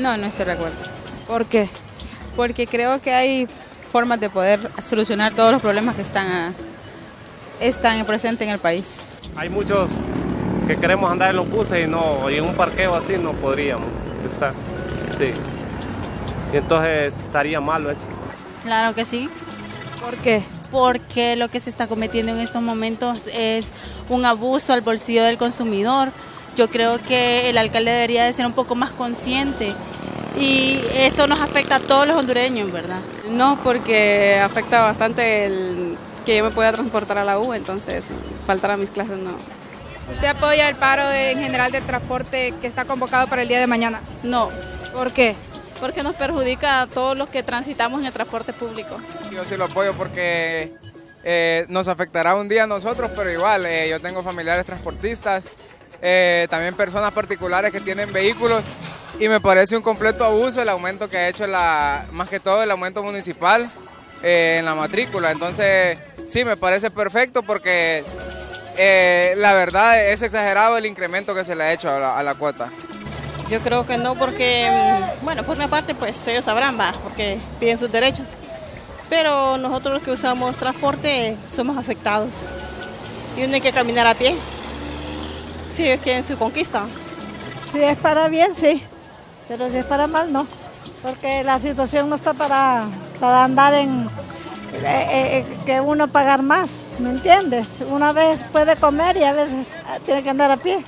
No, no estoy de acuerdo. ¿Por qué? Porque creo que hay formas de poder solucionar todos los problemas que están, a- están presentes en el país. Hay muchos que queremos andar en los buses y no, y en un parqueo así no podríamos estar. Sí. Y entonces estaría malo eso. Claro que sí, ¿Por qué? porque lo que se está cometiendo en estos momentos es un abuso al bolsillo del consumidor. Yo creo que el alcalde debería de ser un poco más consciente y eso nos afecta a todos los hondureños, ¿verdad? No, porque afecta bastante el que yo me pueda transportar a la U, entonces faltar a mis clases no. ¿Usted apoya el paro de- en general del transporte que está convocado para el día de mañana? No, ¿Por qué? porque nos perjudica a todos los que transitamos en el transporte público. Yo sí lo apoyo porque eh, nos afectará un día a nosotros, pero igual, eh, yo tengo familiares transportistas, eh, también personas particulares que tienen vehículos y me parece un completo abuso el aumento que ha hecho más que todo el aumento municipal eh, en la matrícula. Entonces, sí, me parece perfecto porque eh, la verdad es exagerado el incremento que se le ha hecho a la, cuota. Yo creo que no, porque, mm, bueno, por una parte, pues ellos sabrán, va, porque piden sus derechos. Pero nosotros los que usamos transporte somos afectados. Y uno hay que caminar a pie. Si es que su conquista. Si es para bien, sí, pero si es para mal, no. Porque la situación no está para, para andar en eh, eh, que uno pagar más, ¿me entiendes? Una vez puede comer y a veces eh, tiene que andar a pie.